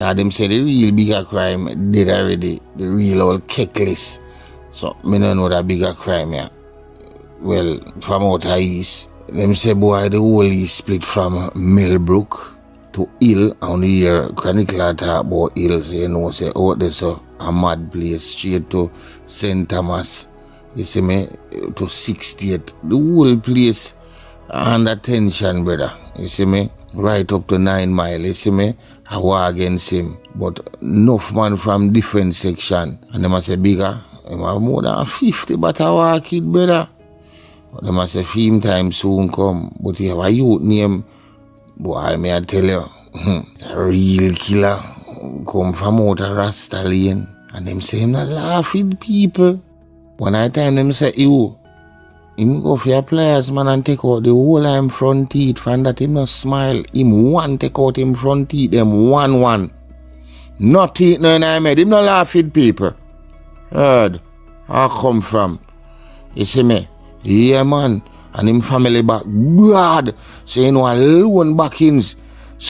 Uh, them say the real Bigga Crime did already. The real old keckless. So me no know that Bigga Crime yeah. Well, from out east, them say boy the whole east split from Millbrook to Hill and the year Chronic Law talk about Hill, so you know say out there so a mad place straight to St. Thomas. You see me to 68. The whole place under tension, brother. You see me? Right up to nine mile, you see me? I war against him. But enough man from different section. And them a say bigger. Them have more than 50 but I war kid, brother. But them a say film time soon come. But you have a youth name. Boy, may I tell you, a real killer come from out of. And them say him not laugh with people. One night time them say, you, him go for your players, man, and take out the whole him front teeth. From that him not smile. Him one take out him front teeth, them one one. Not teeth no in him. Him not laugh with people. Heard? I come from. You see me? Yeah, man. And him family back bad. So you know alone backings.